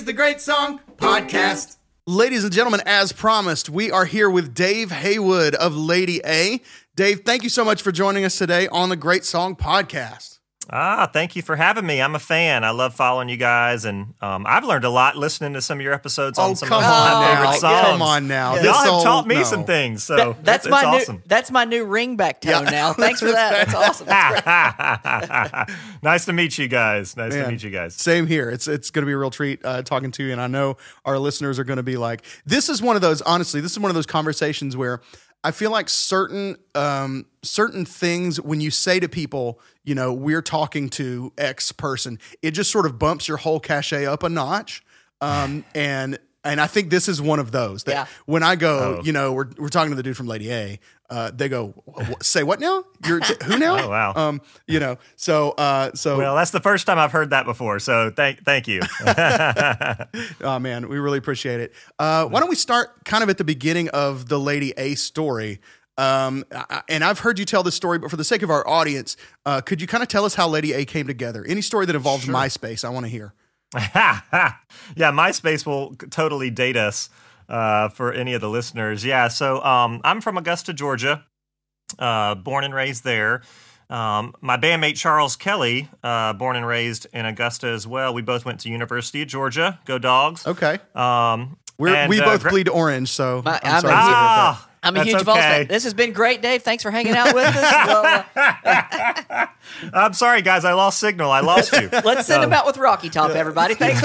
is the Great Song Podcast. Ladies and gentlemen, as promised, we are here with Dave Haywood of Lady A. Dave, thank you so much for joining us today on the Great Song Podcast. Ah, thank you for having me. I'm a fan. I love following you guys, and um, I've learned a lot listening to some of your episodes Oh, on some come of my on favorite now. songs. Come on now. Y'all This have old- taught me no. some things, so That- that's it's, my it's new awesome. that's my new ringback tone Yeah. now. Thanks for that. That's awesome. That's nice to meet you guys. Nice Man. to meet you guys. Same here. It's it's going to be a real treat uh, talking to you, and I know our listeners are going to be like, this is one of those. Honestly, this is one of those conversations where I feel like certain um, certain things when you say to people, you know, we're talking to X person, it just sort of bumps your whole cachet up a notch, um, and. And I think this is one of those that Yeah. when I go, Oh. you know, we're, we're talking to the dude from Lady A. Uh, they go, say what now? You're who now? Oh, wow. Um, you know, so uh, so Well, that's the first time I've heard that before, so thank thank you. Oh man, we really appreciate it. Uh, why don't we start kind of at the beginning of the Lady A story? Um, I- and I've heard you tell this story, but for the sake of our audience, uh, could you kind of tell us how Lady A came together? Any story that involves MySpace, I want to hear. yeah, MySpace will totally date us uh, for any of the listeners. Yeah, so um, I'm from Augusta, Georgia, uh, born and raised there. Um, my bandmate Charles Kelly, uh, born and raised in Augusta as well. We both went to University of Georgia. Go Dogs! Okay, Um, We're, and, we uh, both gra- bleed orange, so My- I'm I'm sorry a to hear Ah, I'm a that's huge Vols fan. This has been great, Dave. Thanks for hanging out with us. Well, uh, I'm sorry, guys. I lost signal. I lost you. let's send him out with Rocky Top, everybody. Thanks.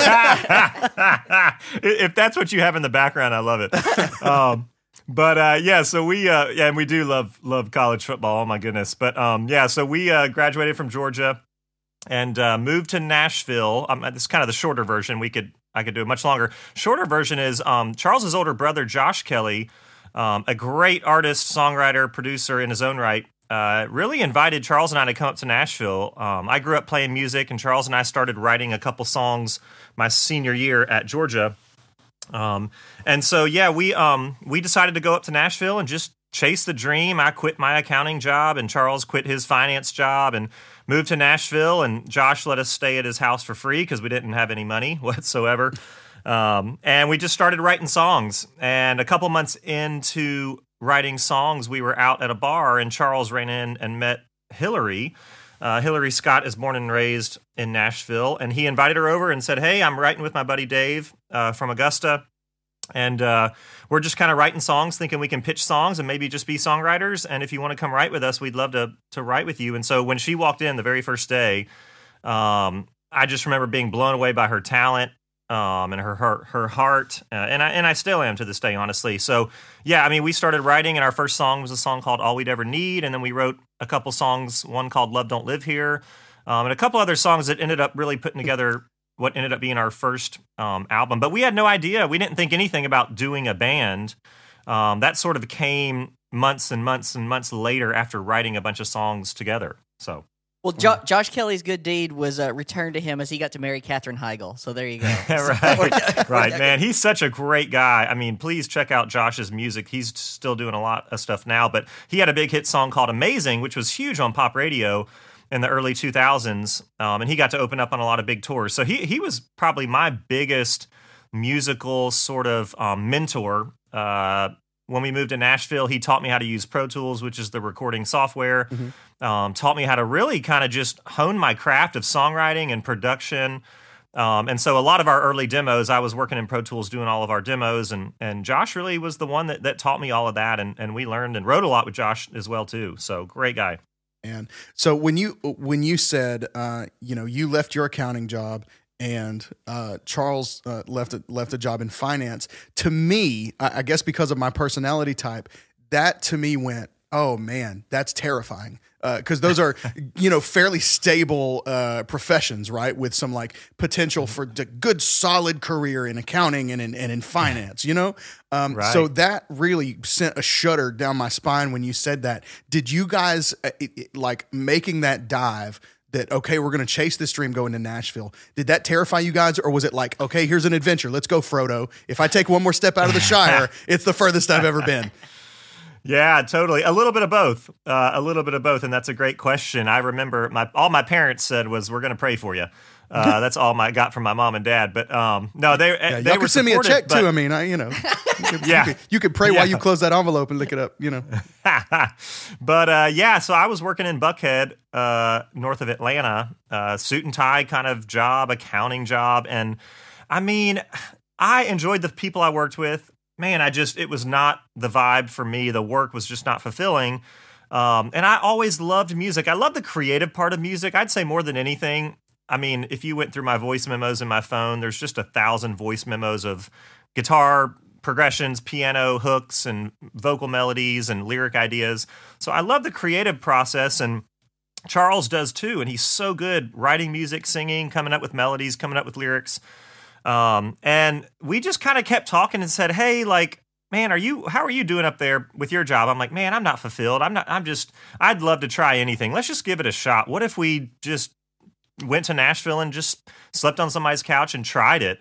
If that's what you have in the background, I love it. Um, but uh, yeah, so we uh, yeah, and we do love love college football. Oh my goodness! But um, yeah, so we uh, graduated from Georgia and uh, moved to Nashville. Um, this is kind of the shorter version. We could I could do a much longer. Shorter version is um, Charles's older brother Josh Kelly, um, a great artist, songwriter, producer in his own right. Uh, really invited Charles and I to come up to Nashville. Um, I grew up playing music, and Charles and I started writing a couple songs my senior year at Georgia. Um, and so yeah, we um we decided to go up to Nashville and just chase the dream. I quit my accounting job and Charles quit his finance job and moved to Nashville and Josh let us stay at his house for free because we didn't have any money whatsoever. Um, and we just started writing songs. And a couple months into writing songs, we were out at a bar and Charles ran in and met Hillary. Uh, Hillary Scott is born and raised in Nashville, and he invited her over and said, "Hey, I'm writing with my buddy Dave uh, from Augusta, and uh, we're just kind of writing songs, thinking we can pitch songs and maybe just be songwriters. And if you want to come write with us, we'd love to to write with you." And so when she walked in the very first day, um, I just remember being blown away by her talent um, and her her, her heart, uh, and I and I still am to this day, honestly. So yeah, I mean, we started writing, and our first song was a song called "All We'd Ever Need," and then we wrote a couple songs, one called "Love Don't Live Here," um, and a couple other songs that ended up really putting together what ended up being our first um, album. But we had no idea; we didn't think anything about doing a band. Um, that sort of came months and months and months later after writing a bunch of songs together. So. Well, jo- Josh Kelly's good deed was uh, returned to him as he got to marry Katherine Heigl. So there you go. right, right, man. He's such a great guy. I mean, please check out Josh's music. He's still doing a lot of stuff now, but he had a big hit song called "Amazing," which was huge on pop radio in the early 2000s, um, and he got to open up on a lot of big tours. So he he was probably my biggest musical sort of um, mentor. Uh, when we moved to Nashville, he taught me how to use Pro Tools, which is the recording software. Um, taught me how to really kind of just hone my craft of songwriting and production. Um, and so a lot of our early demos, I was working in Pro Tools doing all of our demos, and and Josh really was the one that, that taught me all of that, and and we learned and wrote a lot with Josh as well too. So great guy. And so when you when you said uh, you know you left your accounting job and uh, Charles uh, left a, left a job in finance, to me, I, I guess because of my personality type, that to me went, oh man, that's terrifying. Because those are, you know, fairly stable uh, professions, right? With some like potential for a good, solid career in accounting and in, and in finance, you know. Um, So that really sent a shudder down my spine when you said that. Did you guys uh, it, it- like making that dive? That okay, we're gonna chase this dream going to Nashville. Did that terrify you guys, or was it like okay, here's an adventure, let's go, Frodo? If I take one more step out of the Shire, it's the furthest I've ever been. Yeah, totally. A little bit of both. Uh, a little bit of both, and that's a great question. I remember my all my parents said was, "We're going to pray for you." Uh, that's all I got from my mom and dad. But um, no, they Yeah, they were could send me a check but- too. I mean, I you know, you could, Yeah. you could, you could pray while you close that envelope and look it up. You know, but uh, yeah, so I was working in Buckhead, uh, north of Atlanta, uh, suit and tie kind of job, accounting job, and I mean, I enjoyed the people I worked with. Man, I just it was not the vibe for me. The work was just not fulfilling. Um, and I always loved music. I love the creative part of music. I'd say more than anything. I mean, if you went through my voice memos in my phone, there's just a thousand voice memos of guitar progressions, piano hooks, and vocal melodies and lyric ideas. So I love the creative process, and Charles does too. And he's so good writing music, singing, coming up with melodies, coming up with lyrics. Um, and we just kind of kept talking and said, "Hey, like, man, are you? How are you doing up there with your job?" I'm like, "Man, I'm not fulfilled. I'm not. I'm just. I'd love to try anything. Let's just give it a shot. What if we just went to Nashville and just slept on somebody's couch and tried it?"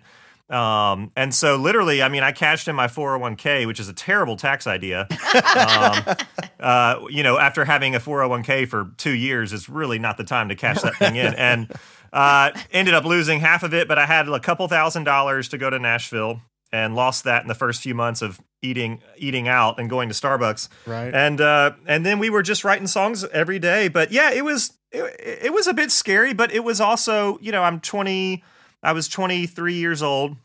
Um, and so literally, I mean, I cashed in my 401k, which is a terrible tax idea. um, uh, you know, after having a 401k for two years, it's really not the time to cash that thing in. And uh, ended up losing half of it, but I had a couple thousand dollars to go to Nashville and lost that in the first few months of eating eating out and going to Starbucks. Right. And uh, and then we were just writing songs every day. But yeah, it was it, it was a bit scary, but it was also you know I'm 20, I was 23 years old.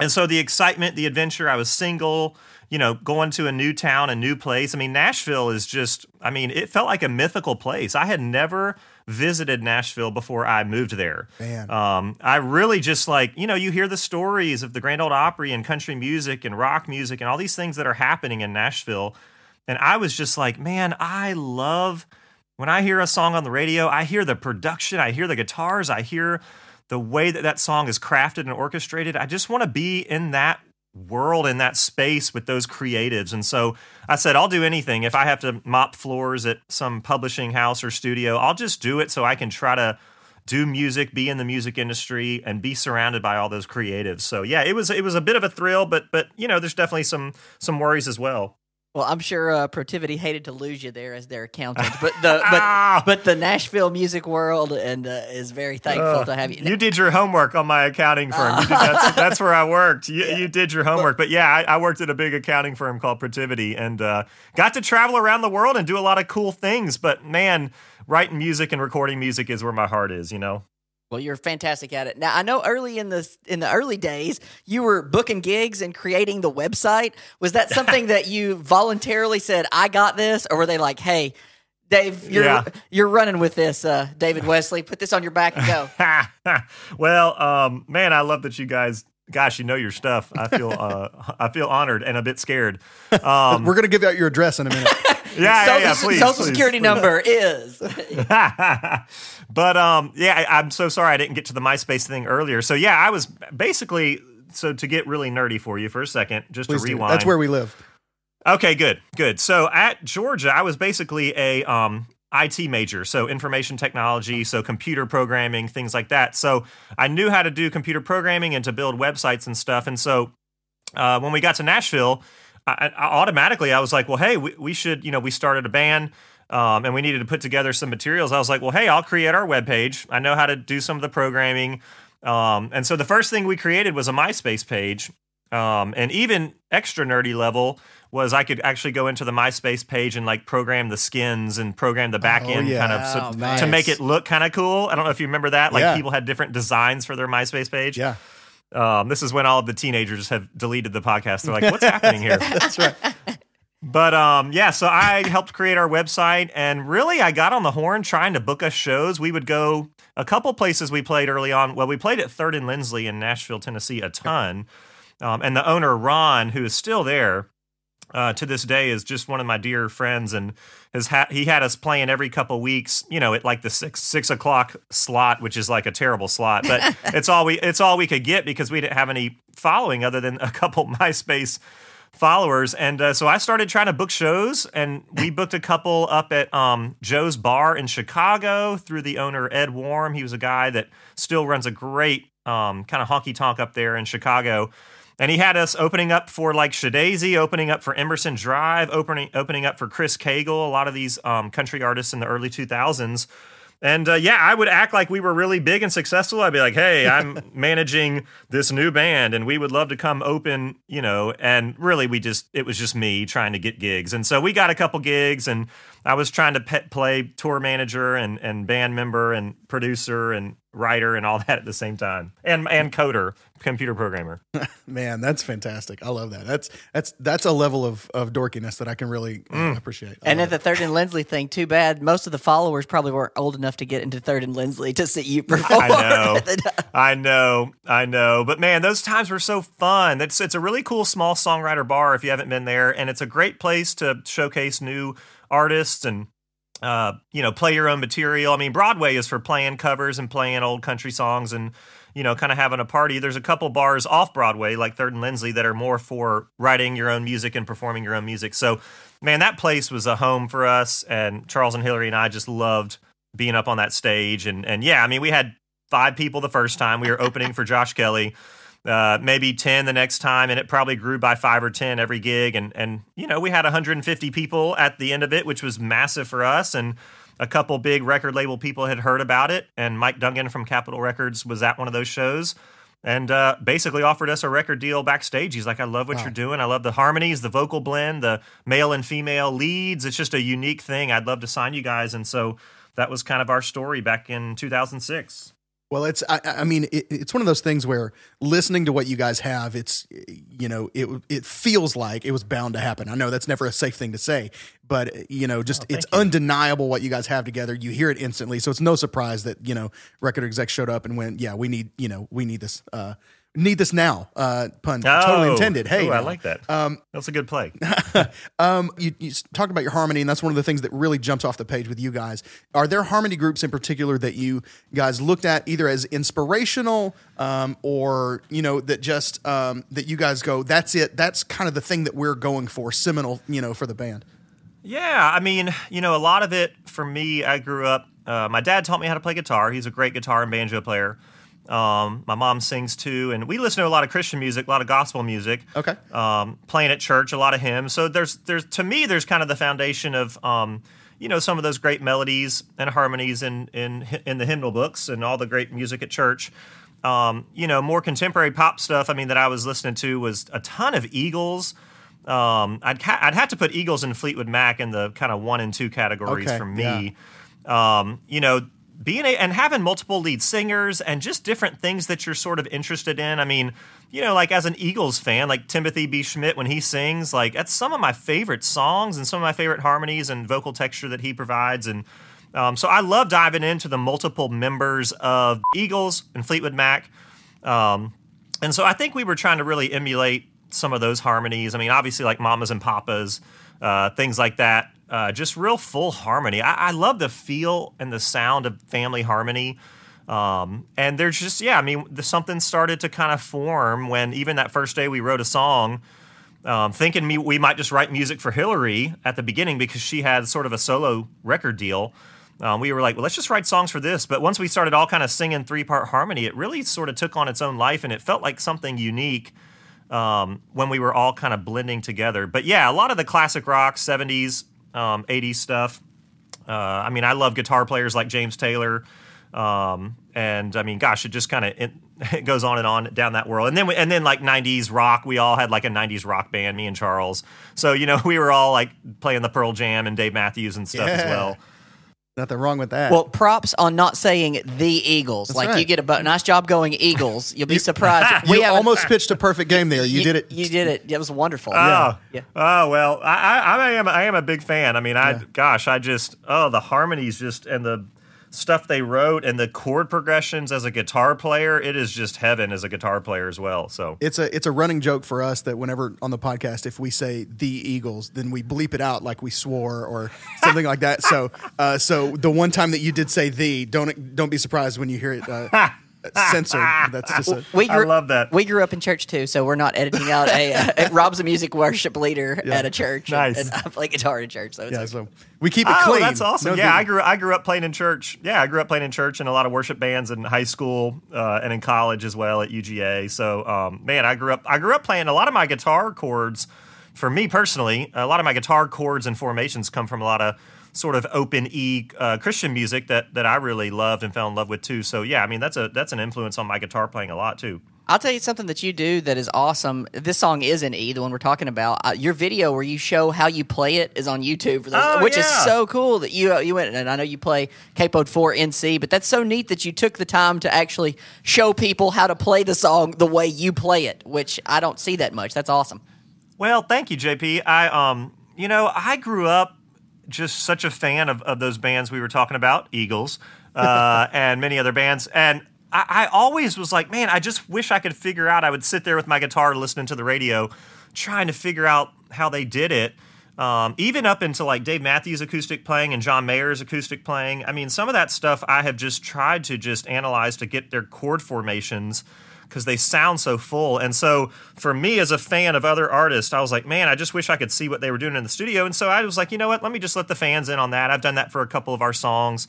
And so the excitement, the adventure, I was single, you know, going to a new town, a new place. I mean, Nashville is just, I mean, it felt like a mythical place. I had never visited Nashville before I moved there. Man. Um, I really just like, you know, you hear the stories of the Grand Ole Opry and country music and rock music and all these things that are happening in Nashville. And I was just like, man, I love when I hear a song on the radio, I hear the production, I hear the guitars, I hear the way that that song is crafted and orchestrated. I just want to be in that world, in that space with those creatives. And so I said, I'll do anything. If I have to mop floors at some publishing house or studio, I'll just do it so I can try to do music, be in the music industry, and be surrounded by all those creatives. So yeah, it was it was a bit of a thrill, but but you know, there's definitely some some worries as well. Well, I'm sure uh, Protiviti hated to lose you there as their accountant, but the but Ah! but the Nashville music world and uh, is very thankful to have you. You did your homework on my accounting firm. Did, that's, that's where I worked. You, you did your homework. But yeah, I, I worked at a big accounting firm called Protiviti and uh, got to travel around the world and do a lot of cool things. But man, writing music and recording music is where my heart is, you know? Well, you're fantastic at it. Now, I know early in the in the early days, you were booking gigs and creating the website. Was that something that you voluntarily said, "I got this," or were they like, "Hey, Dave, you're Yeah. you're running with this, uh, David Wesley. Put this on your back and go." well, um, man, I love that you guys. Gosh, you know your stuff. I feel uh, I feel honored and a bit scared. Um, We're gonna give out your address in a minute. Yeah, yeah, social yeah, please, social please, security please. number is. but um, yeah, I, I'm so sorry I didn't get to the MySpace thing earlier. So yeah, I was basically so to get really nerdy for you for a second, just to do. rewind. That's where we live. Okay, good, good. So at Georgia, I was basically a um, IT major, so information technology, so computer programming, things like that. So I knew how to do computer programming and to build websites and stuff. And so uh, when we got to Nashville, I, I automatically I was like, well, hey, we, we should, you know, we started a band. Um, and we needed to put together some materials. I was like, well, hey, I'll create our webpage. I know how to do some of the programming. Um, and so the first thing we created was a MySpace page. Um, and even extra nerdy level was I could actually go into the MySpace page and like program the skins and program the back Oh, end yeah. kind of so, Oh, nice. to make it look kind of cool. I don't know if you remember that. Like Yeah. people had different designs for their MySpace page. Yeah, Um, this is when all of the teenagers have deleted the podcast. They're like, what's happening here? that's right. But um, yeah, so I helped create our website, and really, I got on the horn trying to book us shows. We would go a couple places we played early on. Well, we played at Third and Lindsley in Nashville, Tennessee, a ton. Um, and the owner Ron, who is still there uh, to this day, is just one of my dear friends, and has ha- he had us playing every couple weeks. You know, at like the six six o'clock slot, which is like a terrible slot, but it's all we it's all we could get because we didn't have any following other than a couple MySpace followers and uh, so i started trying to book shows and we booked a couple up at um, joe's bar in chicago through the owner ed warm he was a guy that still runs a great um, kind of honky tonk up there in chicago and he had us opening up for like SHeDAISY, opening up for Emerson Drive, opening opening up for Chris Cagle, a lot of these um, country artists in the early 2000s. And uh, yeah, I would act like we were really big and successful. I'd be like, "Hey, I'm managing this new band, and we would love to come open." You know, and really, we just it was just me trying to get gigs, and so we got a couple gigs, and I was trying to pe- play tour manager and and band member and producer and writer and all that at the same time, and and coder, computer programmer. Man, that's fantastic. I love that. That's that's that's a level of of dorkiness that I can really uh, Mm. appreciate. I And love at the Third and Lindsley thing, too bad most of the followers probably weren't old enough to get into Third and Lindsley to see you perform. I know. I know, I know. But man, those times were so fun. It's it's a really cool small songwriter bar if you haven't been there, and it's a great place to showcase new artists and uh, you know play your own material. I mean, Broadway is for playing covers and playing old country songs and you know kind of having a party. There's a couple bars off Broadway like Third and Lindsley that are more for writing your own music and performing your own music. So man, that place was a home for us, and Charles and Hillary and I just loved being up on that stage and and yeah, I mean we had five people the first time we were opening for Josh Kelly. Uh, maybe 10 the next time and it probably grew by 5 or 10 every gig and and you know we had 150 people at the end of it which was massive for us and a couple big record label people had heard about it and Mike Dungan from Capitol Records was at one of those shows and uh, basically offered us a record deal backstage. He's like, I love what you're doing. I love the harmonies, the vocal blend, the male and female leads. It's just a unique thing. I'd love to sign you guys. And so that was kind of our story back in 2006. Well, it's I, I mean it, it's one of those things where listening to what you guys have, it's you know it it feels like it was bound to happen. I know that's never a safe thing to say, but you know just it's undeniable what you guys have together. You hear it instantly, so it's no surprise that you know record execs showed up and went, yeah, we need you know we need this uh, need this now. Uh, pun totally Oh. intended. Hey, Ooh, I like that. Um, That's a good play. Um, you, you talked about your harmony, and that's one of the things that really jumps off the page with you guys. Are there harmony groups in particular that you guys looked at either as inspirational, um, or you know that just um, that you guys go, that's it, that's kind of the thing that we're going for, seminal, you know, for the band. Yeah, I mean, you know, a lot of it for me, I grew up. Uh, my dad taught me how to play guitar. He's a great guitar and banjo player. Um, my mom sings too, and we listen to a lot of Christian music, a lot of gospel music. Okay. Um, playing at church, a lot of hymns. So there's, there's to me, there's kind of the foundation of, um, you know, some of those great melodies and harmonies in in in the hymnal books and all the great music at church. Um, you know, more contemporary pop stuff. I mean, that I was listening to was a ton of Eagles. Um, I'd ca- I'd have to put Eagles and Fleetwood Mac in the kind of one and two categories Okay, for me. Um, you know, being a, and having multiple lead singers and just different things that you're sort of interested in. I mean, you know, like as an Eagles fan, like Timothy B. Schmit when he sings, like that's some of my favorite songs and some of my favorite harmonies and vocal texture that he provides. And um, so I love diving into the multiple members of Eagles and Fleetwood Mac. Um, and so I think we were trying to really emulate some of those harmonies. I mean, obviously, like Mamas and Papas, uh, things like that. Uh, just real full harmony. I, I love the feel and the sound of family harmony. Um, and there's just, yeah, I mean, the, something started to kind of form when even that first day we wrote a song, um, thinking me, we might just write music for Hillary at the beginning because she had sort of a solo record deal. Um, we were like, well, let's just write songs for this. But once we started all kind of singing three part harmony, it really sort of took on its own life and it felt like something unique um, when we were all kind of blending together. But yeah, a lot of the classic rock, 70s, um, 80s stuff. Uh, I mean, I love guitar players like James Taylor. Um, and I mean, gosh, it just kind of it, it goes on and on down that world. And then we, and then like 90s rock, we all had like a 90s rock band, me and Charles. So, you know, we were all like playing the Pearl Jam and Dave Matthews and stuff as well. Nothing wrong with that. Well, props on not saying the Eagles. like right. you get a bu- nice job going Eagles. You'll be surprised. you haven't- almost pitched a perfect game there. You, did it. You did it. It was wonderful. Oh, Yeah. oh well, I, I, I am I am a big fan. I mean, I Yeah. gosh, I just oh the harmonies just and the stuff they wrote and the chord progressions as a guitar player, it is just heaven as a guitar player as well. So It's a it's a running joke for us that whenever on the podcast, if we say the Eagles, then we bleep it out like we swore or something like that. So uh, so the one time that you did say the, don't don't be surprised when you hear it uh, censored. That's just a, We I love that. We grew up in church too, so we're not editing out a. Uh, Rob's a music worship leader at a church. Nice. And, I play guitar in church, so it's yeah. okay. So we keep it Oh, clean. that's awesome. No yeah, I grew I grew up playing in church. Yeah, I grew up playing in church and a lot of worship bands in high school uh, and in college as well at UGA. So, um, man, I grew up I grew up playing a lot of my guitar chords. For me personally, a lot of my guitar chords and formations come from a lot of sort of open e uh, Christian music that that I really loved and fell in love with too. So yeah, I mean that's a that's an influence on my guitar playing a lot too. I'll tell you something that you do that is awesome. This song is in E, the one we're talking about. Uh, your video where you show how you play it is on YouTube, for those, Oh, which is so cool that you uh, you went and I know you play Capoed 4 in C, but that's so neat that you took the time to actually show people how to play the song the way you play it, which I don't see that much. That's awesome. Well, thank you, JP. I um, you know, I grew up just such a fan of, of those bands we were talking about, Eagles, uh, and many other bands. And I, I always was like, man, I just wish I could figure out. I would sit there with my guitar listening to the radio, trying to figure out how they did it. Um, even up into like Dave Matthews acoustic playing and John Mayer's acoustic playing. I mean, some of that stuff I have just tried to just analyze to get their chord formations because they sound so full. And so for me as a fan of other artists, I was like, man, I just wish I could see what they were doing in the studio. And so I was like, you know what? Let me just let the fans in on that. I've done that for a couple of our songs.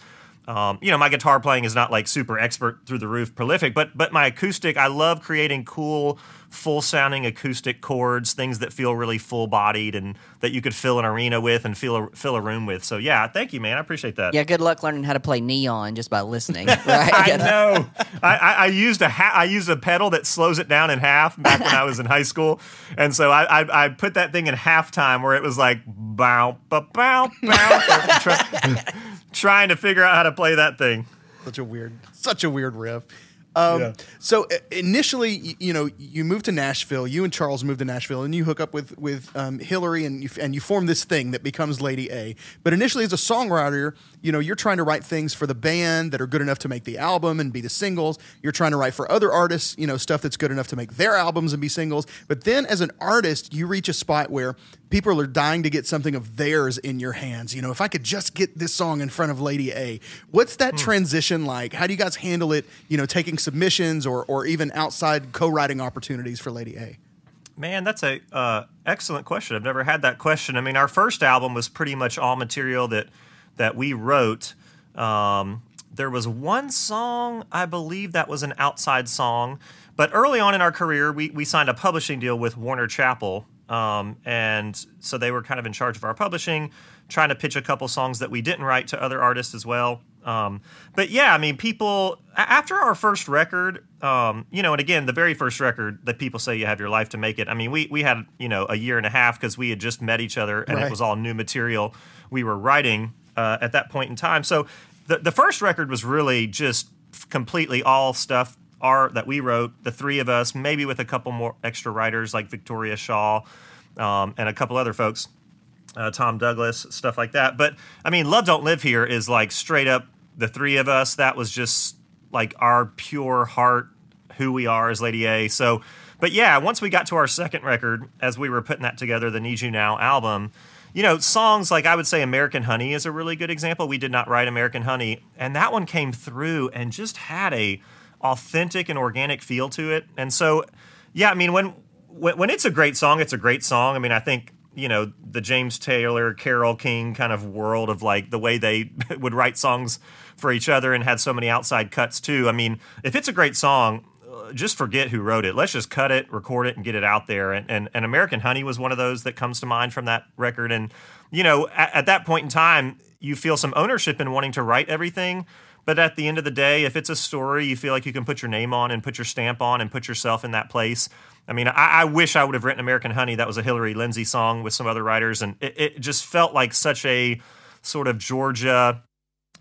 Um, you know, my guitar playing is not like super expert through the roof prolific, but but my acoustic, I love creating cool, full sounding acoustic chords, things that feel really full bodied and that you could fill an arena with and fill a, fill a room with. So yeah, thank you, man. I appreciate that. Yeah, good luck learning how to play Neon just by listening. Right? I know. I, I, I used a ha- I used a pedal that slows it down in half back when I was in high school, and so I, I, I put that thing in halftime where it was like bow ba bow bow, trying to figure out how to play that thing. Such a weird, such a weird riff. Um, Yeah. So uh, initially, y- you know, you moved to Nashville. You and Charles moved to Nashville, and you hook up with with um, Hillary, and you, and you form this thing that becomes Lady A. But initially, as a songwriter, you know, you're trying to write things for the band that are good enough to make the album and be the singles. You're trying to write for other artists, you know, stuff that's good enough to make their albums and be singles. But then, as an artist, you reach a spot where people are dying to get something of theirs in your hands. You know, if I could just get this song in front of Lady A, what's that transition like? How do you guys handle it? You know, taking submissions or or even outside co-writing opportunities for Lady A. Man, that's a uh, excellent question. I've never had that question. I mean, our first album was pretty much all material that that we wrote. Um, there was one song, I believe, that was an outside song. But early on in our career, we we signed a publishing deal with Warner Chappell, um, and so they were kind of in charge of our publishing, trying to pitch a couple songs that we didn't write to other artists as well. Um, but yeah, I mean, people after our first record, um, you know, and again, the very first record that people say you have your life to make it. I mean, we we had you know a year and a half because we had just met each other and Right. it was all new material we were writing uh, at that point in time. So the the first record was really just completely all stuff that we wrote, the three of us, maybe with a couple more extra writers like Victoria Shaw um, and a couple other folks uh, Tom Douglas, stuff like that. But I mean, Love Don't Live Here is like straight up the three of us. That was just like our pure heart, who we are as Lady A. So, but yeah, once we got to our second record, as we were putting that together, the Need You Now album, you know, songs like I would say American Honey is a really good example. We did not write American Honey, and that one came through and just had a authentic and organic feel to it. And so, yeah, I mean, when when, when it's a great song, it's a great song. I mean, I think you know the James Taylor, Carole King kind of world of like the way they would write songs for each other and had so many outside cuts too. I mean, if it's a great song, just forget who wrote it. Let's just cut it, record it, and get it out there. And and, and American Honey was one of those that comes to mind from that record. And you know, at, at that point in time, you feel some ownership in wanting to write everything. But at the end of the day, if it's a story you feel like you can put your name on and put your stamp on and put yourself in that place, I mean, I, I wish I would have written American Honey. That was a Hillary Lindsey song with some other writers, and it, it just felt like such a sort of Georgia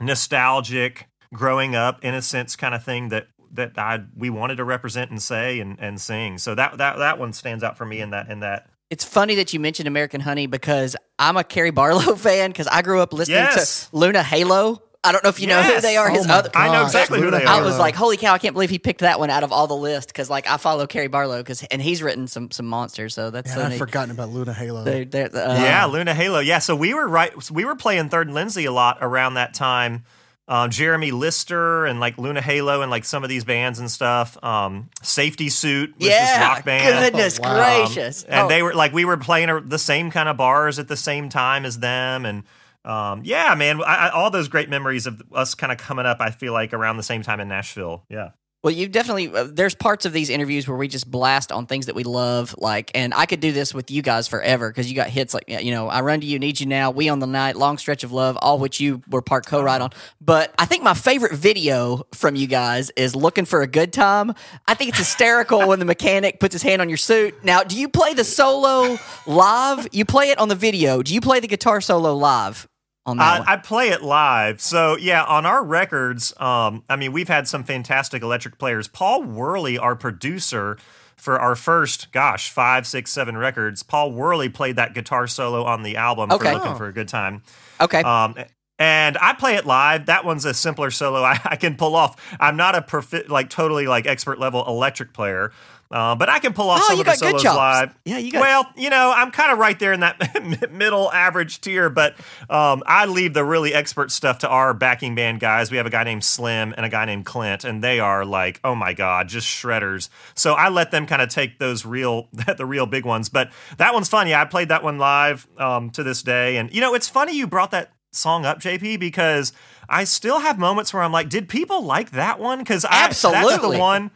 nostalgic, growing up, innocence kind of thing that that I we wanted to represent and say and, and sing. So that that that one stands out for me in that in that. It's funny that you mentioned American Honey because I'm a Cary Barlowe fan because I grew up listening Yes. to Luna Halo. I don't know if you know who they are. Oh His my other, I know exactly who Luna they I was like, holy cow! I can't believe he picked that one out of all the list because like I follow Cary Barlowe because and he's written some some monsters. So that's Man, so I've neat. forgotten about Luna Halo. They're- they're, uh, yeah, Luna Halo. Yeah, so we were right. We were playing Third and Lindsley a lot around that time. Um, Jeremy Lister and like Luna Halo and like some of these bands and stuff. Um, Safety Suit was this yeah. rock band. Goodness Wow. gracious! and Oh, they were like we were playing a- the same kind of bars at the same time as them and um, yeah man I, I, all those great memories of us kind of coming up i feel like around the same time in nashville yeah Well, you definitely uh, there's parts of these interviews where we just blast on things that we love, like, and I could do this with you guys forever because you got hits like you know, I run to you, need you now, we on the night, long stretch of love, all which you were part co-write on. But I think my favorite video from you guys is looking for a good time. I think it's hysterical when the mechanic puts his hand on your suit. Now, do you play the solo live? You play it on the video. Do you play the guitar solo live? On that I. I play it live. So yeah, on our records, um, I mean, we've had some fantastic electric players. Paul Worley, our producer for our first, gosh, five, six, seven records. Paul Worley played that guitar solo on the album Okay. for Looking for a Good Time. okay. Um, and I play it live. That one's a simpler solo I, I can pull off. I'm not a profi- like totally like expert level electric player, uh, but I can pull off Oh, some you of the got good solos live. Yeah, you got- Well, you know, I'm kind of right there in that middle average tier, but um, I leave the really expert stuff to our backing band guys. We have a guy named Slim and a guy named Clint, and they are like, oh my god, just shredders. So I let them kind of take those real, the real big ones. But that one's fun. Yeah, I played that one live um, to this day, and you know, it's funny you brought that song up, JP, because I still have moments where I'm like, did people like that one? Because that's Absolutely. the one.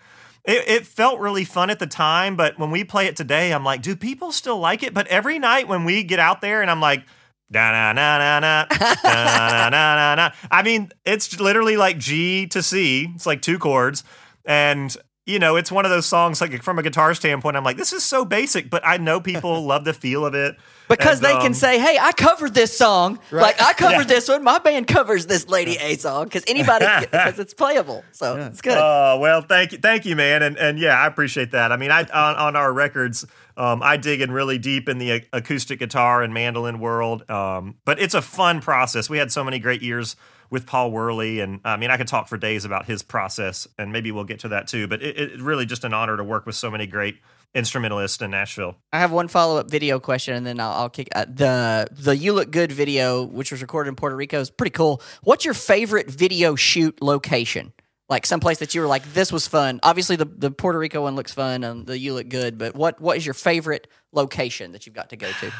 It, it felt really fun at the time, but when we play it today, I'm like, do people still like it? But every night when we get out there and I'm like, na na na na na na na na na. I mean, it's literally like G to C. It's like two chords, and you know, it's one of those songs. Like from a guitar standpoint, I'm like, this is so basic, but I know people love the feel of it because And, they can um, say, "Hey, I covered this song. Like I covered this one. My band covers this Lady A song because anybody because it's playable. So it's good. Oh well, thank you, thank you, man, and and yeah, I appreciate that. I mean, I on, on our records, um, I dig in really deep in the acoustic guitar and mandolin world, um, but it's a fun process. We had so many great years with Paul Worley, and I mean, I could talk for days about his process, and maybe we'll get to that too. But it, it really just an honor to work with so many great instrumentalists in Nashville. I have one follow up video question, and then I'll, I'll kick uh, the the "You Look Good" video, which was recorded in Puerto Rico, is pretty cool. What's your favorite video shoot location? Like someplace that you were like, "This was fun." Obviously, the the Puerto Rico one looks fun, and the "You Look Good." But what what is your favorite location that you've got to go to?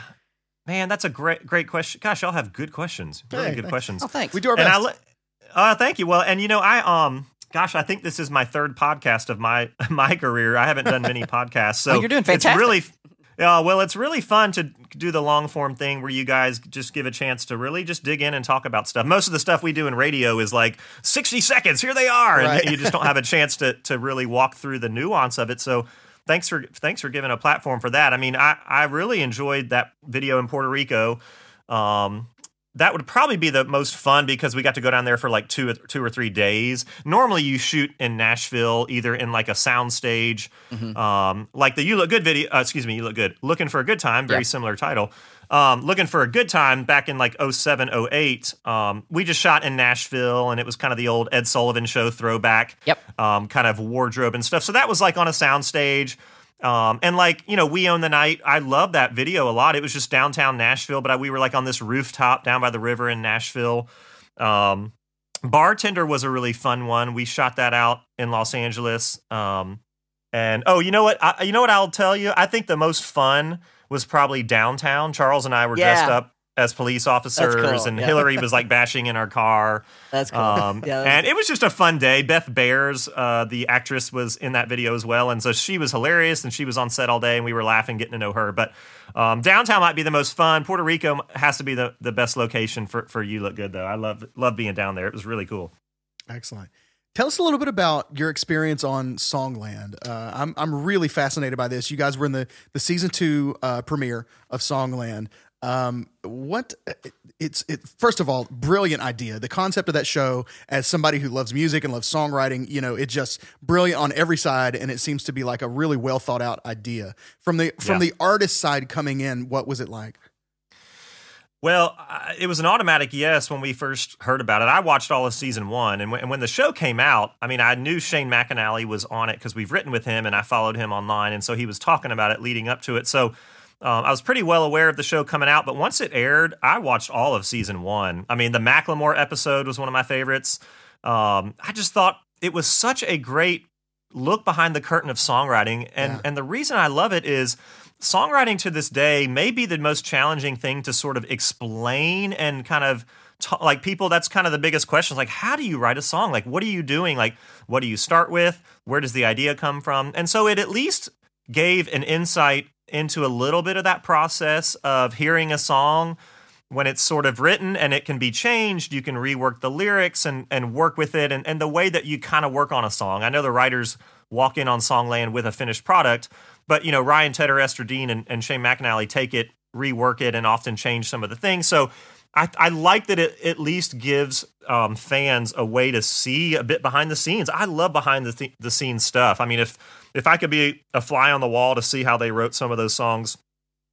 Man, that's a great great question. Gosh, y'all have good questions, really Hey, good thanks. questions. Oh, thanks. We do our and best. I, li- uh, thank you. Well, and you know, I um, gosh, I think this is my third podcast of my my career. I haven't done many podcasts, so Oh, you're doing fantastic. It's really, uh, well, it's really fun to do the long form thing where you guys just give a chance to really just dig in and talk about stuff. Most of the stuff we do in radio is like sixty seconds. Here they are, Right. and you just don't have a chance to to really walk through the nuance of it. So. Thanks for thanks for giving a platform for that. I mean, I, I really enjoyed that video in Puerto Rico. Um, that would probably be the most fun because we got to go down there for like two or two or three days. Normally, you shoot in Nashville either in like a sound stage, um, like the "You Look Good" video. Uh, excuse me, "You Look Good," looking for a good time. Very Yeah. similar title. Um, looking for a good time back in like 07, 08. Um, we just shot in Nashville, and it was kind of the old Ed Sullivan Show throwback. Yep. Um, kind of wardrobe and stuff. So that was like on a soundstage. Um, and like you know, we own the night. I love that video a lot. It was just downtown Nashville, but I, we were like on this rooftop down by the river in Nashville. Um, Bartender was a really fun one. We shot that out in Los Angeles. Um, and oh, you know what? I, you know what I'll tell you. I think the most fun was probably downtown. Charles and I were dressed up as police officers, cool, and yeah. Hillary was like bashing in our car. That's cool. Um, Yeah, that was and it was just a fun day. Beth Behrs, uh, the actress, was in that video as well, and so she was hilarious, and she was on set all day, and we were laughing, getting to know her. But um, downtown might be the most fun. Puerto Rico has to be the, the best location for for you. Look good though. I love love being down there. It was really cool. Excellent. Tell us a little bit about your experience on Songland. Uh, I'm I'm really fascinated by this. You guys were in the the season two uh, premiere of Songland. Um, what it's it first of all, brilliant idea. The concept of that show, as somebody who loves music and loves songwriting, you know, it's just brilliant on every side, and it seems to be like a really well thought out idea. From the from Yeah. the artist side coming in, what was it like? Well, it was an automatic yes when we first heard about it. I watched all of season one, and when, the show came out, I mean, I knew Shane McAnally was on it because we've written with him, and I followed him online, and so he was talking about it leading up to it. So um, I was pretty well aware of the show coming out, but once it aired, I watched all of season one. I mean, the Macklemore episode was one of my favorites. Um, I just thought it was such a great look behind the curtain of songwriting, and Yeah. and the reason I love it is songwriting to this day may be the most challenging thing to sort of explain and kind of t- like people that's kind of the biggest question like how do you write a song? Like what are you doing? Like what do you start with? Where does the idea come from? And so it at least gave an insight into a little bit of that process of hearing a song when it's sort of written and it can be changed you can rework the lyrics and, and work with it and, and the way that you kind of work on a song i know the writers walk in on songland with a finished product but you know ryan tedder esther dean and, and shane mcanally take it rework it and often change some of the things so I, I like that it at least gives um, fans a way to see a bit behind the scenes. I love behind the th- the scenes stuff. I mean, if if I could be a fly on the wall to see how they wrote some of those songs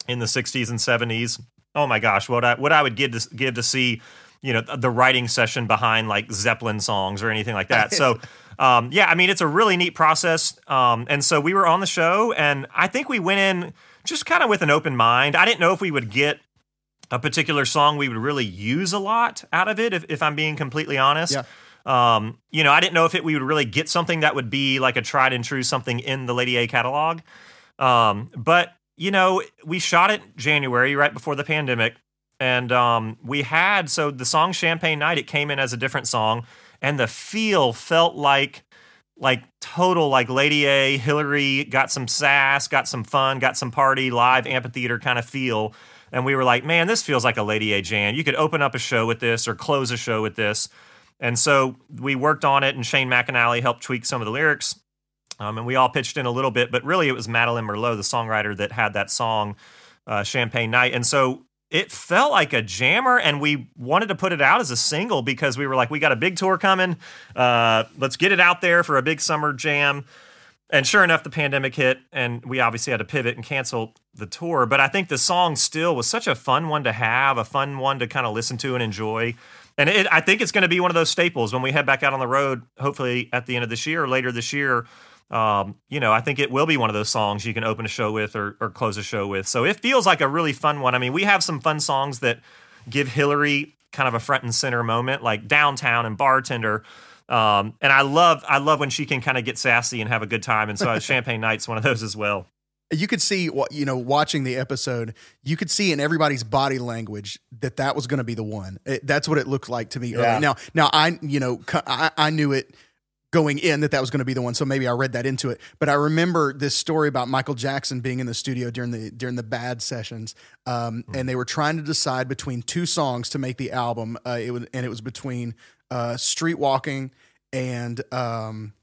in the '60s and '70s, oh my gosh, what I what I would give to give to see, you know, the writing session behind like Zeppelin songs or anything like that. So. Um, yeah, I mean, it's a really neat process. Um, and so we were on the show, and I think we went in just kind of with an open mind. I didn't know if we would get a particular song we would really use a lot out of it, if, if I'm being completely honest. Yeah. Um, you know, I didn't know if it, we would really get something that would be like a tried and true something in the Lady A catalog. Um, but you know, we shot it January right before the pandemic, and um, we had so the song "Champagne Night" it came in as a different song, and the feel felt like like total like Lady A, Hillary got some sass, got some fun, got some party, live amphitheater kind of feel and we were like, man, this feels like a Lady A Jan. You could open up a show with this or close a show with this. And so we worked on it, and Shane McAnally helped tweak some of the lyrics. Um, and we all pitched in a little bit, but really it was Madeline Merlo, the songwriter, that had that song, uh, Champagne Night. And so it felt like a jammer, and we wanted to put it out as a single because we were like, we got a big tour coming. Uh, let's get it out there for a big summer jam. And sure enough, the pandemic hit, and we obviously had to pivot and cancel the tour. But I think the song still was such a fun one to have, a fun one to kind of listen to and enjoy. And it, I think it's going to be one of those staples when we head back out on the road, hopefully at the end of this year or later this year. Um, you know, I think it will be one of those songs you can open a show with or, or close a show with. So it feels like a really fun one. I mean, we have some fun songs that give Hillary kind of a front and center moment, like Downtown and Bartender. Um, and I love I love when she can kind of get sassy and have a good time. And so Champagne Night's one of those as well. You could see what you know watching the episode. You could see in everybody's body language that that was going to be the one. It, that's what it looked like to me. Yeah. Early. Now, now I you know I knew it going in that that was going to be the one. So maybe I read that into it. But I remember this story about Michael Jackson being in the studio during the during the bad sessions, um, and they were trying to decide between two songs to make the album. Uh, it was and it was between uh, Street Walking and um,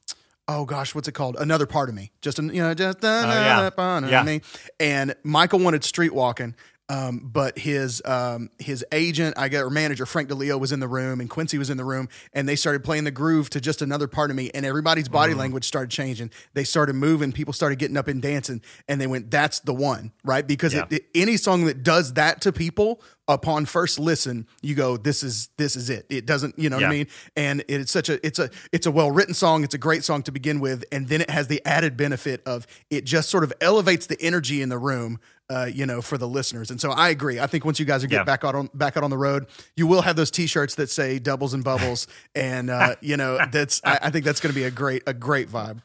oh gosh, what's it called? Another part of me. Just an, you know, just another yeah. part of Yeah. me. And Michael wanted Street Walking. Um, but his um, his agent, I got or manager Frank DiLeo was in the room, and Quincy was in the room, and they started playing the groove to just another part of me, and everybody's body language started changing. They started moving, people started getting up and dancing, and they went, "That's the one," right? Because Yeah. it, it- any song that does that to people upon first listen, you go, "This is this is it." It doesn't, you know what I mean? And it's such a it's a it's a well written song. It's a great song to begin with, and then it has the added benefit of it just sort of elevates the energy in the room. Uh, you know, for the listeners, and so I agree. I think once you guys are get Yeah. back out on back out on the road, you will have those T-shirts that say "doubles and bubbles," and uh, you know that's. I, I think that's going to be a great a great vibe.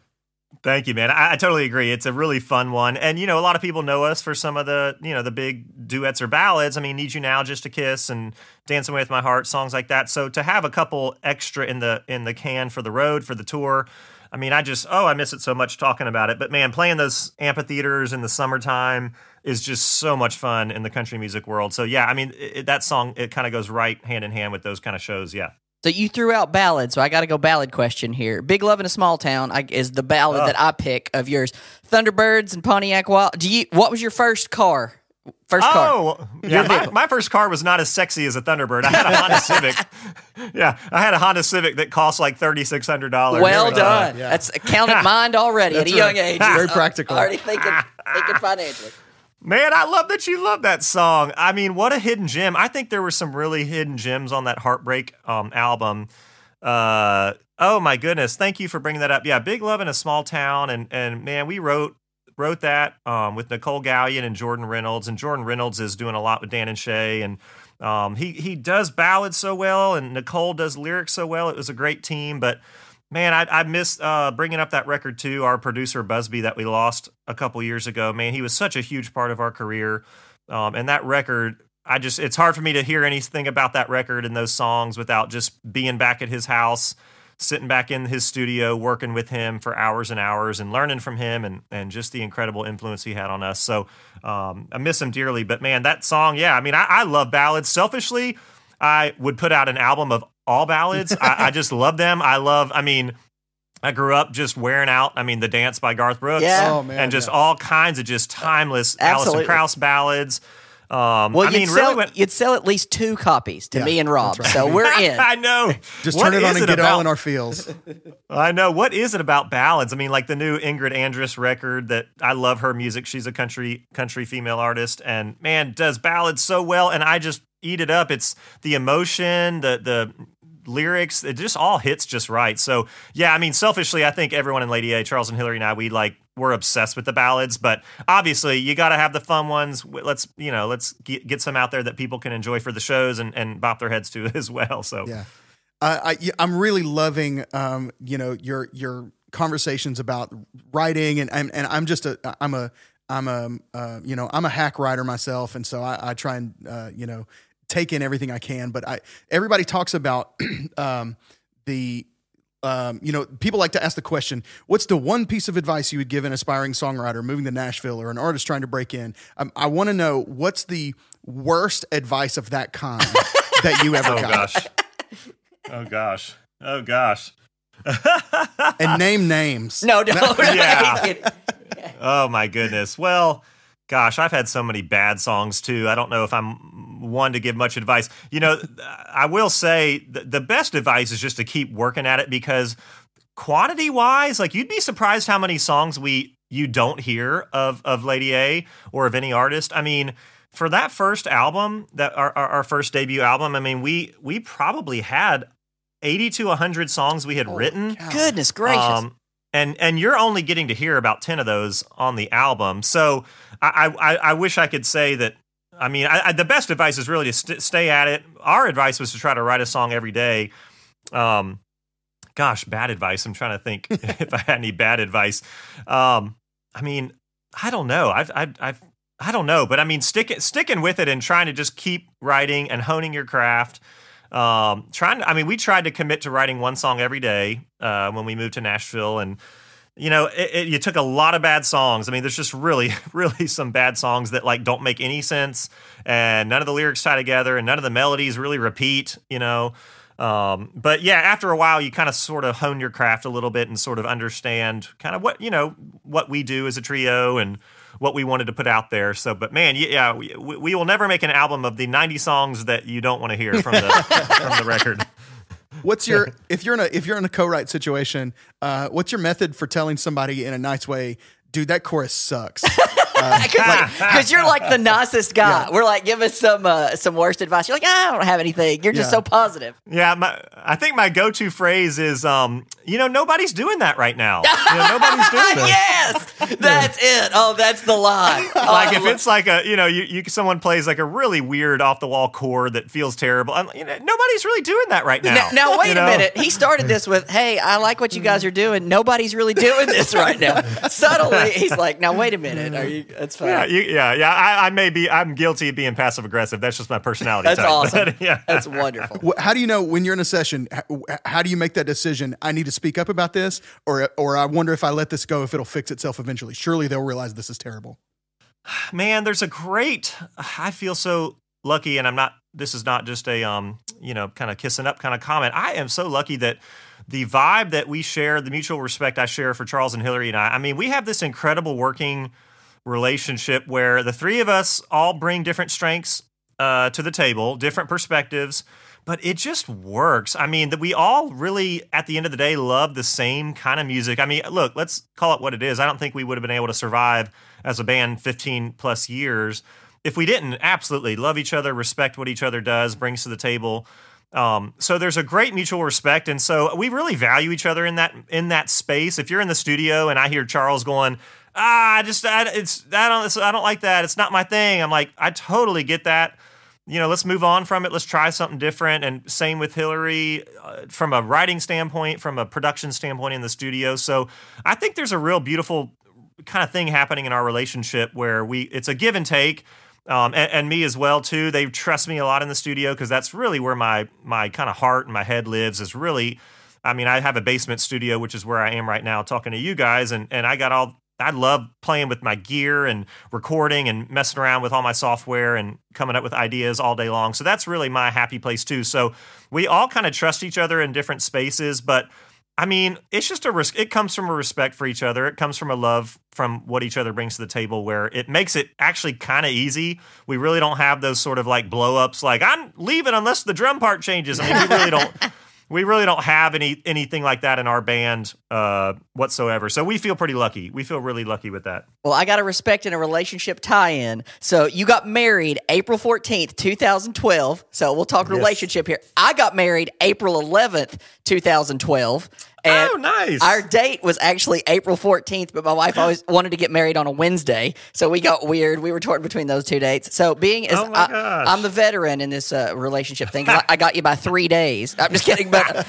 Thank you, man. I, I totally agree. It's a really fun one, and you know, a lot of people know us for some of the you know the big duets or ballads. I mean, "Need You Now," "Just a Kiss," and "Dancing Away with My Heart," songs like that. So to have a couple extra in the in the can for the road for the tour. I mean, I just oh, I miss it so much talking about it. But man, playing those amphitheaters in the summertime is just so much fun in the country music world. So yeah, I mean, it, that song it kind of goes right hand in hand with those kind of shows. Yeah. So you threw out ballad, so I got to go ballad question here. "Big Love in a Small Town" I, is the ballad Oh. that I pick of yours. Thunderbirds and Pontiac Wild. Do you? What was your first car? First car. Oh, yeah. My, my first car was not as sexy as a Thunderbird. I had a Honda Civic. Yeah, I had a Honda Civic that cost like thirty six hundred dollars. Well done. yeah. That's accounted mind already at a That's young age. Very I'm practical. Already thinking, thinking financially. Man, I love that you love that song. I mean, what a hidden gem. I think there were some really hidden gems on that Heartbreak um, album. Uh, oh my goodness, thank you for bringing that up. Yeah, Big Love in a Small Town, and and man, we wrote wrote that um, with Nicolle Galyon and Jordan Reynolds, and Jordan Reynolds is doing a lot with Dan and Shay, and um, he he does ballads so well, and Nicole does lyrics so well. It was a great team, but Man, I, I miss uh, bringing up that record too. Our producer Busbee that we lost a couple years ago. Man, he was such a huge part of our career, um, and that record I just it's hard for me to hear anything about that record and those songs without just being back at his house, sitting back in his studio, working with him for hours and hours and learning from him and and just the incredible influence he had on us. So um, I miss him dearly. But man, that song, yeah, I mean, I, I love ballads. Selfishly, I would put out an album of all ballads. I, I just love them. I love. I mean. I grew up just wearing out. I mean, the dance by Garth Brooks, Yeah. Oh, man, and just yeah. all kinds of just timeless Absolutely. Alison Krauss ballads. Um, Well, I you'd, mean, sell, really, when, you'd sell at least two copies to Yeah, me and Rob. right. So we're in. I know. Just What turn it on is and get about, all in our feels. I know. What is it about ballads? I mean, like the new Ingrid Andress record that I love her music. She's a country country female artist, and man, does ballads so well. And I just eat it up. It's the emotion, the the lyrics. It just all hits just right. So yeah, I mean, selfishly, I think everyone in Lady A, Charles and Hillary and I, we like we're obsessed with the ballads. But obviously, you got to have the fun ones. Let's you know, let's get, get some out there that people can enjoy for the shows and and bop their heads to as well. So Yeah. Uh, I'm really loving, um, you know, your your conversations about writing, and and, and I'm just a I'm a I'm a uh, you know I'm a hack writer myself, and so I, I try and uh, you know take in everything I can. But I everybody talks about um, the um, you know, people like to ask the question, what's the one piece of advice you would give an aspiring songwriter moving to Nashville or an artist trying to break in? Um, I want to know what's the worst advice of that kind that you ever got? Oh got? gosh. Oh gosh. Oh gosh. And name names. No, no, no. Yeah. Oh my goodness. Well, gosh, I've had so many bad songs too. I don't know if I'm one to give much advice. You know, I will say the, the best advice is just to keep working at it because quantity wise, like you'd be surprised how many songs we you don't hear of of Lady A or of any artist. I mean, for that first album, that our, our, our first debut album, I mean, we we probably had 80 to 100 songs we had written. Goodness gracious. Um, and and you're only getting to hear about ten of those on the album. So I I, I wish I could say that. I mean, I, I, the best advice is really to st- stay at it. Our advice was to try to write a song every day. Um, gosh, bad advice. I'm trying to think if I had any bad advice. Um, I mean, I don't know. I've I've, I've I don't know, but I mean, stick sticking with it and trying to just keep writing and honing your craft. Um, trying to, I mean, we tried to commit to writing one song every day uh, when we moved to Nashville, and you know, it, it, you took a lot of bad songs. I mean, there's just really, really some bad songs that like don't make any sense, and none of the lyrics tie together, and none of the melodies really repeat. You know. Um, but yeah, after a while, you kind of sort of hone your craft a little bit and sort of understand kind of what you know what we do as a trio and what we wanted to put out there. So, but man, yeah, we, we will never make an album of the 90 songs that you don't want to hear from the from the record. What's your if you're in a if you're in a co-write situation? Uh, what's your method for telling somebody in a nice way, dude? That chorus sucks. Because you're like the nicest guy. We're like, give us some uh, some worst advice. You're like, I don't have anything. You're just so positive. Yeah, my, I think my go-to phrase is, um, you know, nobody's doing that right now. You know, nobody's doing this. yes, that's it. Oh, that's the line. Oh, like if it's like a you know you, you someone plays like a really weird off the wall chord that feels terrible. I'm, you know, nobody's really doing that right now. now, now wait you a minute. He started this with, "Hey, I like what you guys are doing. Nobody's really doing this right now." Subtly, he's like, "Now wait a minute. Are you? That's fine. Yeah, you, yeah, yeah. I, I may be. I'm guilty of being passive aggressive. That's just my personality. That's type. awesome. But, yeah, That's wonderful." How do you know when you're in a session? How, how do you make that decision? I need to speak up about this, or or I wonder if I let this go, if it'll fix itself eventually. Surely they'll realize this is terrible. man. There's a great. I feel so lucky, and I'm not. This is not just a um, you know, kind of kissing up kind of comment. I am so lucky that the vibe that we share, the mutual respect I share for Charles and Hillary and I. I mean, we have this incredible working relationship where the three of us all bring different strengths uh, to the table, different perspectives, but it just works. I mean, that we all really, at the end of the day, love the same kind of music. I mean, look, let's call it what it is. I don't think we would have been able to survive as a band 15 plus years if we didn't absolutely love each other, respect what each other does, brings to the table. Um, so there's a great mutual respect, and so we really value each other in that in that space. If you're in the studio and I hear Charles going, ah, I just I, it's I don't it's, I don't like that. It's not my thing. I'm like I totally get that. You know, let's move on from it. Let's try something different. And same with Hillary, uh, from a writing standpoint, from a production standpoint in the studio. So I think there's a real beautiful kind of thing happening in our relationship where we it's a give and take um, and, and me as well too. They trust me a lot in the studio because that's really where my my kind of heart and my head lives. Is really, I mean, I have a basement studio, which is where I am right now, talking to you guys, and and I got all. I love playing with my gear and recording and messing around with all my software and coming up with ideas all day long. So that's really my happy place too. So we all kind of trust each other in different spaces, but I mean, it's just a risk. It comes from a respect for each other. It comes from a love from what each other brings to the table, where it makes it actually kind of easy. We really don't have those sort of like blow ups, like I'm leaving unless the drum part changes. I mean, we really don't. we really don't have any anything like that in our band uh, whatsoever. So we feel pretty lucky. We feel really lucky with that. Well, I got a respect and a relationship tie-in. So you got married April 14th, 2012. So we'll talk relationship here. I got married April 11th, 2012. And Oh, nice. Our date was actually April 14th, but my wife always wanted to get married on a Wednesday. So we got weird. We were torn between those two dates. So being as Oh my I, I'm the veteran in this uh, relationship thing, I, I got you by three days. I'm just kidding. But uh,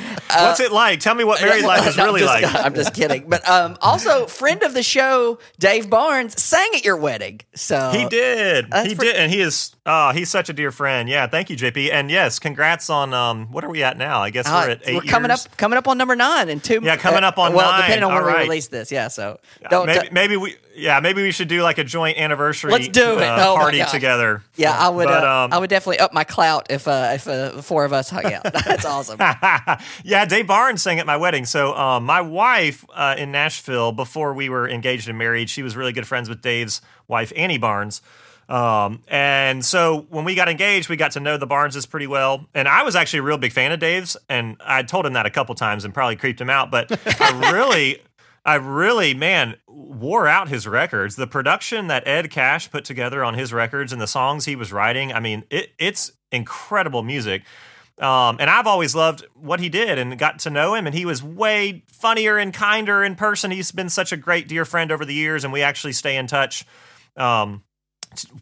What's it like? Tell me what married life is No, I'm really just- like. I'm just kidding. But um, also, friend of the show, Dave Barnes, sang at your wedding. So He did. He for- did, and he is. Oh, he's such a dear friend. Yeah, thank you, JP. And yes, congrats on um. What are we at now? I guess Uh, we're at 8 we're coming years. up coming up on number nine and two. Yeah, coming up on well, nine. depending on when we release this. Yeah, so Uh, don't. maybe, t- maybe we. Yeah, maybe we should do like a joint anniversary. Let's do it. uh, Oh party together. yeah, I would. But, uh, um, I would definitely up my clout if uh, if uh, the four of us hung out. That's awesome. yeah, Dave Barnes sang at my wedding. So, um, my wife uh, in Nashville, before we were engaged and married, she was really good friends with Dave's wife, Annie Barnes. Um, and so when we got engaged, we got to know the Barneses pretty well. And I was actually a real big fan of Dave's, and I told him that a couple times and probably creeped him out. But I really, I really, man, wore out his records. The production that Ed Cash put together on his records and the songs he was writing, I mean, it, it's incredible music. Um, and I've always loved what he did and got to know him. And he was way funnier and kinder in person. He's been such a great dear friend over the years, and we actually stay in touch. Um,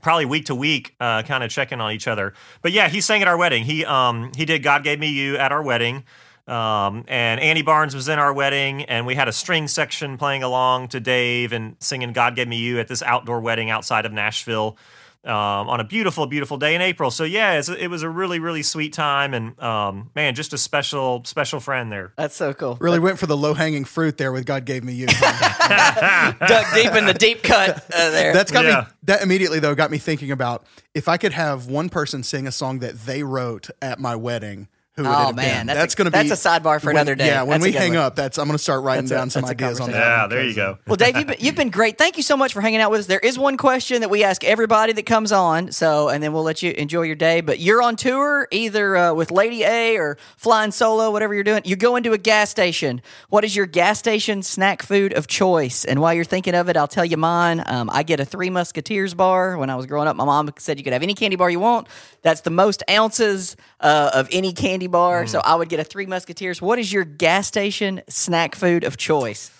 probably week to week, uh, kind of checking on each other. But yeah, he sang at our wedding. He um he did God Gave Me You at our wedding. Um, and Annie Barnes was in our wedding, and we had a string section playing along to Dave and singing God Gave Me You at this outdoor wedding outside of Nashville um, on a beautiful, beautiful day in April. So yeah, it's, it was a really, really sweet time, and um, man, just a special, special friend there. That's so cool. Really went for the low hanging fruit there with God gave me you. Dug deep in the deep cut uh, there. That's got Yeah. me. That immediately though got me thinking about if I could have one person sing a song that they wrote at my wedding. Who would Oh, it have man, been? that's a- going to be that's a sidebar for when- another day. Yeah, when That's we hang one. up, that's I'm going to start writing That's a- down some ideas on that. Yeah, one, there you go. Well, Dave, you've been, you've been great. Thank you so much for hanging out with us. There is one question that we ask everybody that comes on, so and then we'll let you enjoy your day. But you're on tour either uh, with Lady A or flying solo, whatever you're doing. You go into a gas station. What is your gas station snack food of choice? And while you're thinking of it, I'll tell you mine. Um, I get a Three Musketeers bar. When I was growing up, my mom said you could have any candy bar you want. That's the most ounces uh, of any candy bar. So mm-hmm. I would get a Three Musketeers. What is your gas station snack food of choice?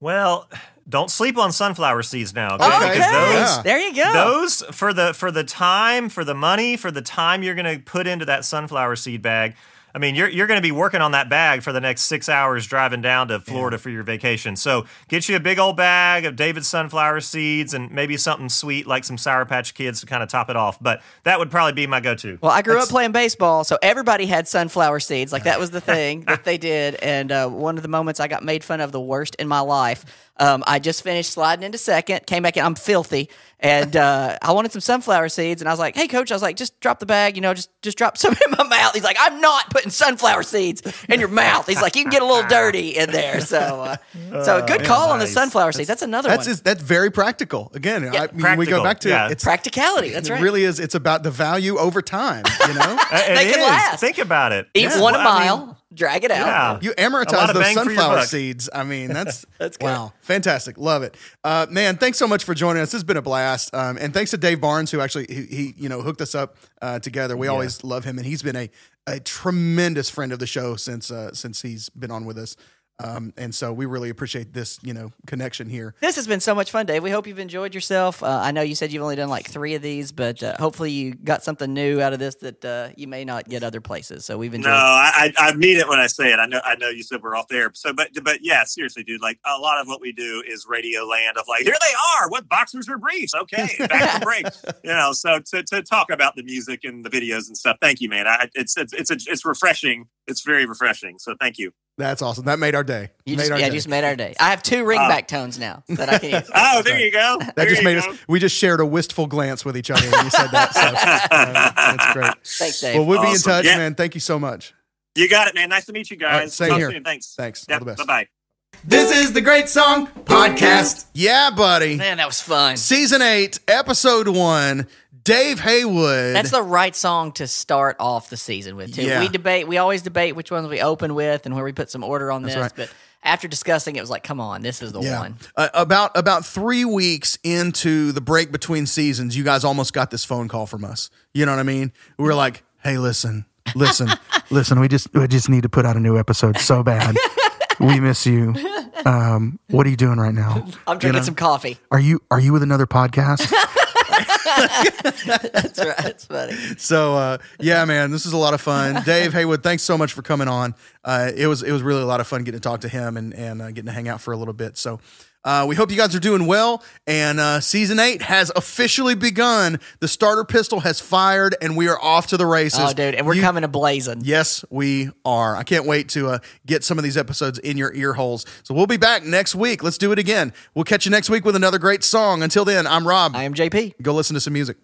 Well, don't sleep on sunflower seeds now, okay? Oh, okay. Those, Yeah. There you go. those for the for the time, for the money, for the time you're going to put into that sunflower seed bag. I mean, you're you're going to be working on that bag for the next six hours driving down to Florida for your vacation. So get you a big old bag of David's sunflower seeds and maybe something sweet like some Sour Patch Kids to kind of top it off. But that would probably be my go-to. Well, I grew up playing baseball, so everybody had sunflower seeds. Like that was the thing that they did. And uh, one of the moments I got made fun of the worst in my life. Um, I just finished sliding into second, came back in. I'm filthy, and uh, I wanted some sunflower seeds. And I was like, "Hey, coach," I was like, "Just drop the bag, you know, just just drop some in my mouth." He's like, "I'm not putting sunflower seeds in your mouth." He's like, "You can get a little dirty in there." So, uh, so good call on the sunflower seeds. That's another That's one. just, that's very practical. Again, I, we practical, go back to yeah. it. It's Practicality. That's it right. really is. It's about the value over time. You know, It They can is. last. Think about it. Eat Yeah. one a Well, I mean, mile, drag it out. yeah. you amortize those bang for your sunflower seeds. I mean, that's That's good. wow, fantastic, love it, uh, man. Thanks so much for joining us. This has been a blast, um, and thanks to Dave Barnes who actually he, he you know hooked us up uh, together. We always love him, and he's been a a tremendous friend of the show since uh, since he's been on with us. Um, and so we really appreciate this, you know, connection here. This has been so much fun, Dave. We hope you've enjoyed yourself. Uh, I know you said you've only done like three of these, but uh, hopefully you got something new out of this that uh, you may not get other places. So we've enjoyed. No, I, I I mean it when I say it. I know I know you said we're off there. So, but but yeah, seriously, dude. Like a lot of what we do is radio land of like here they are. What boxers or briefs? Okay, back to break. You know, so to, to talk about the music and the videos and stuff. Thank you, man. I, it's it's it's a, it's refreshing. It's very refreshing. So thank you. That's awesome. That made our day. You made just, our yeah, day. just made our day. I have two ringback tones now that I can use. Oh, there you go. that There just made go. us. We just shared a wistful glance with each other when you said that. So uh, that's great. Thanks, Dave. Well, we'll be in touch, Yeah. man. Thank you so much. You got it, man. Nice to meet you All right, guys. same Talk here. soon. Thanks. Thanks. All the best. Bye bye. This is the Great Song Podcast. Yeah, buddy. Man, that was fun. Season eight, episode one. Dave Haywood. That's the right song to start off the season with. Too. Yeah. We debate. We always debate which ones we open with and where we put some order on this. right. But after discussing, it was like, come on, this is the one. Uh, about about three weeks into the break between seasons, you guys almost got this phone call from us. You know what I mean? We were like, "Hey, listen, listen, listen. We just we just need to put out a new episode so bad. we miss you. Um, what are you doing right now? I'm drinking know? some coffee. Are you are you with another podcast? That's right. That's funny. so uh, yeah, man, this is a lot of fun. Dave Haywood, thanks so much for coming on. Uh, it was it was really a lot of fun getting to talk to him and and uh, getting to hang out for a little bit. So. Uh, we hope you guys are doing well, and uh, season eight has officially begun. The starter pistol has fired, and we are off to the races. Oh, dude, and we're You- coming to blazing. Yes, we are. I can't wait to uh, get some of these episodes in your ear holes. So we'll be back next week. Let's do it again. We'll catch you next week with another great song. Until then, I'm Rob. I am JP. Go listen to some music.